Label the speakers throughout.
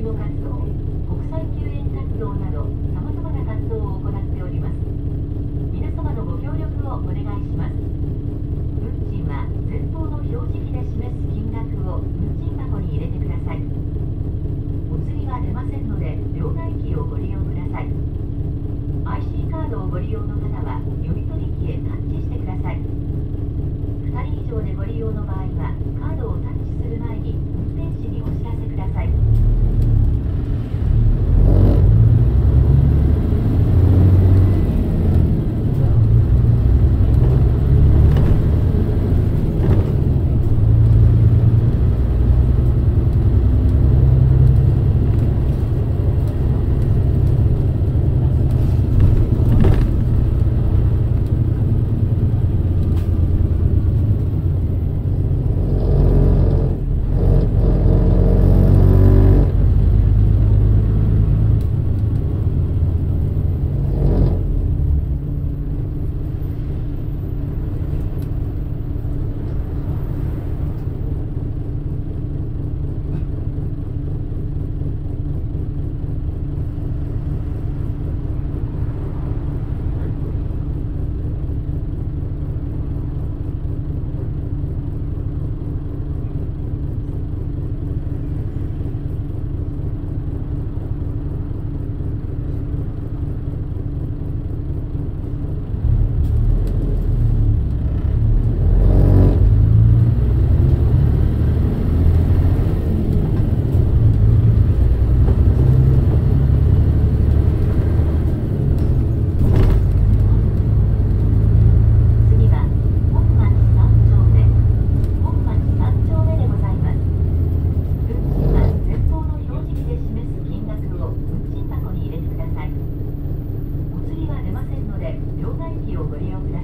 Speaker 1: people can call.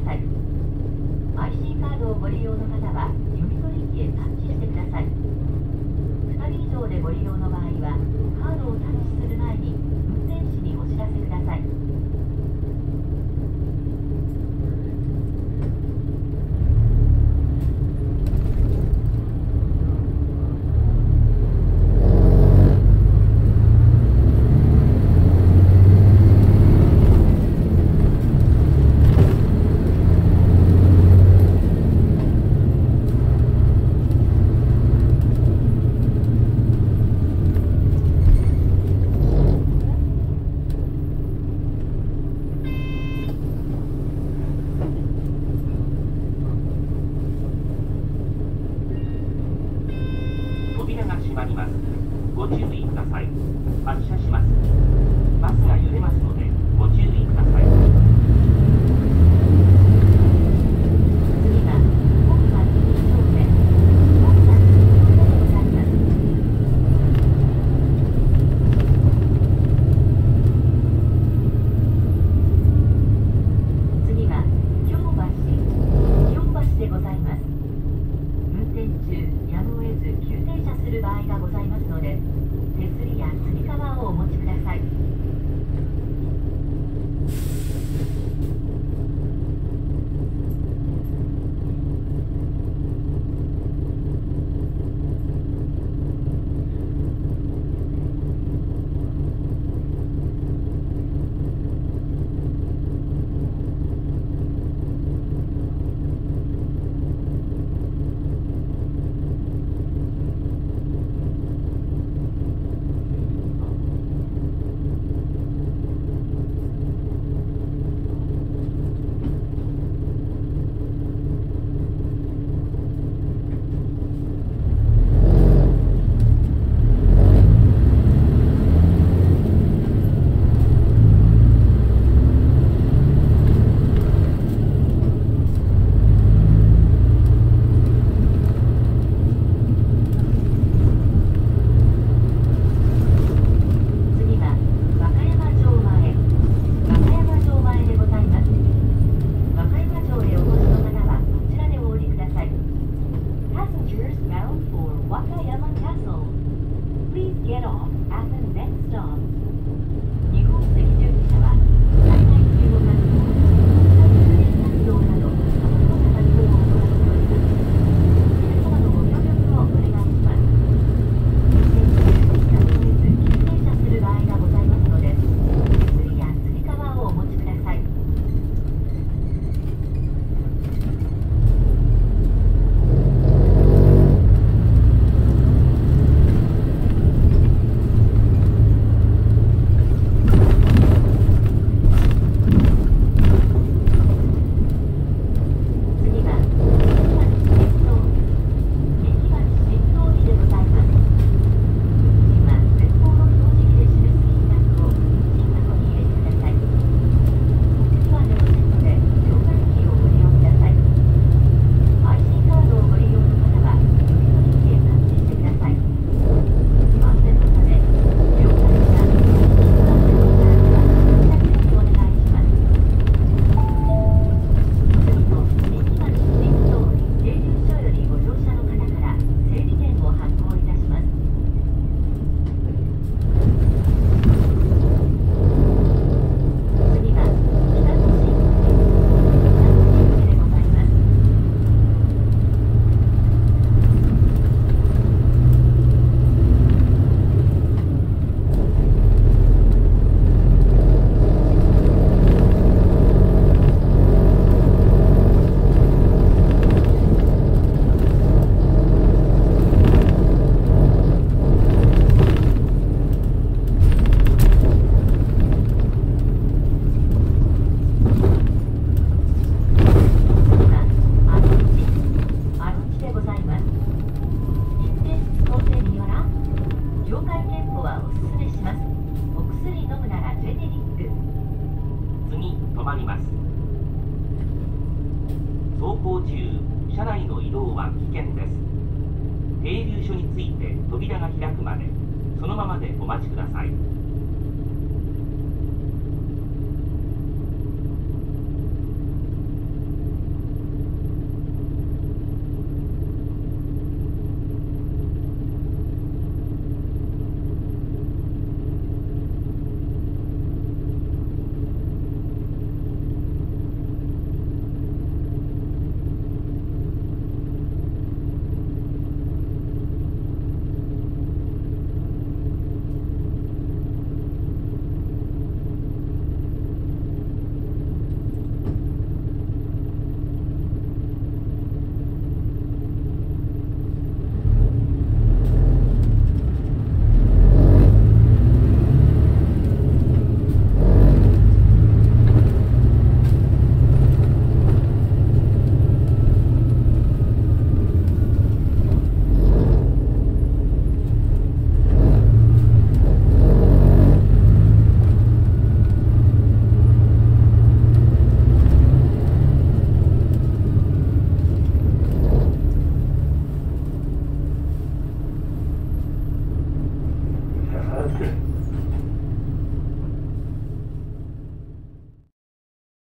Speaker 1: ださい。IC カードをご利用の方はまります。
Speaker 2: ご注意ください。発車します。バスが揺れますのでご注意ください。
Speaker 1: Get off at the
Speaker 2: 走行中車内の移動は危険です。停留所について扉が開くまでそのままでお待ちください。